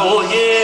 Oh yeah.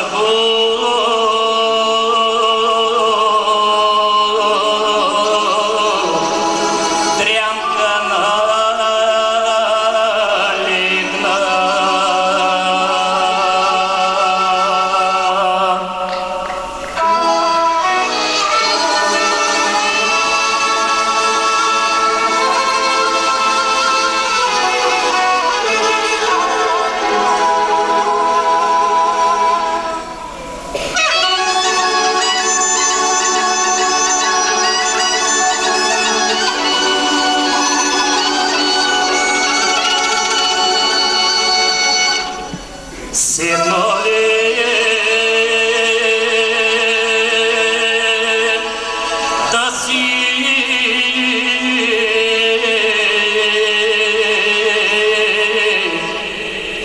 Oh.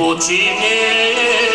Cucine